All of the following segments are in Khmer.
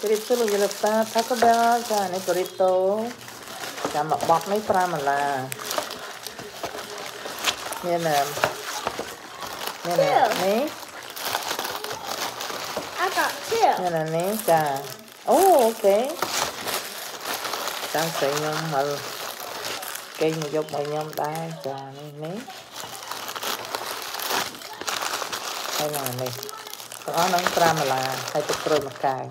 Kripto lùng dập ta thắc đó cha này Kripto cha mặc bọc mấy pra mà là như nè như nè nè như nè nè cha oh ok đang xịn nhom mờ cây mà dốc mày nhom ta cha nè nè hay là này ទាំងអស់ហ្នឹង5ដុល្លារហើយទឹកក្រូចមកកាយ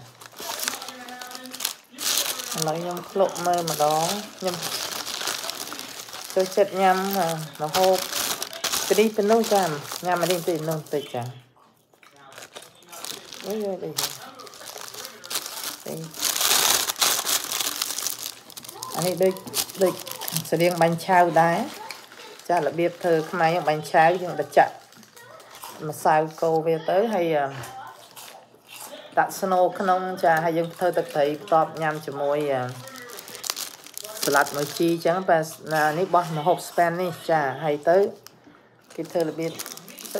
ឥឡូវខ្ញុំភ្លក់មើលម្ដងខ្ញុំចូលចិត្តញ៉ាំម្ហូបពីនេះពីនោះចាញ៉ាំនេះពីនោះតិចចាអូយយយអានេះដូចដូចស្រៀងបាញ់ឆៅដែរចារបៀបធ្វើខ្មែរយើងបាញ់ឆៅយើងដាក់ចាក់ម្សៅកូរវាទៅហើយដាក់ស្នូក្នុងចាហើយយើងធ្វើទឹកត្រីបន្ទាប់ញ៉ាំជាមួយសាឡាត់មួយជីអញ្ចឹងបែនេះបោះម្ហូបស្ប៉ែននេះចា ហើយទៅគេធ្វើរបៀប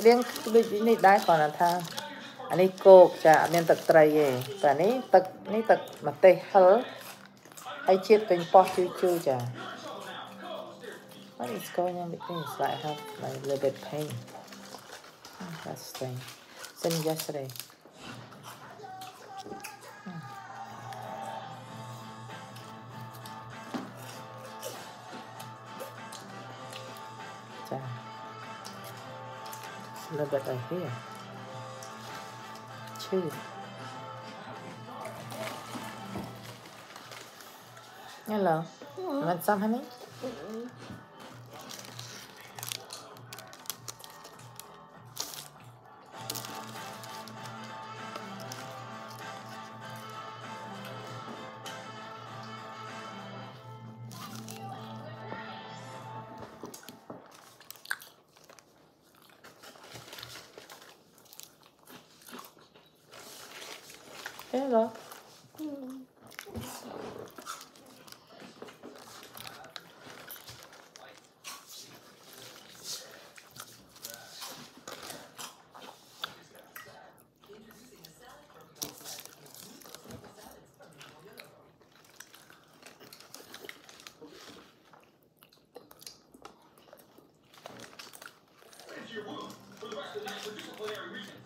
ស្តៀងដូចនេះដែរគ្រាន់តែថាអានេះគោកចាអត់មាន ទឹកត្រីទេតែនេះទឹកនេះទឹកម្ទេសហឹលហើយជាតិពេញប៉ោះជូរជូរចា What is going on with me? It's like I have like a little bit pain. Oh, that's strange. Sent yesterday. Hmm. a little bit right here. Chew. Hello. Mm -hmm. You want some honey? Mm -hmm. Hello. For the rest of the night, for disciplinary reasons.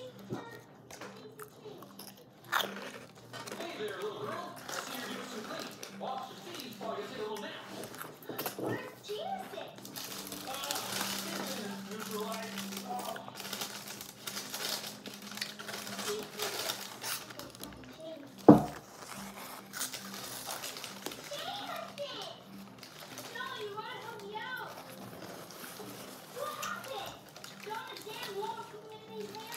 Hey, hey.